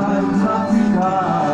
Africa.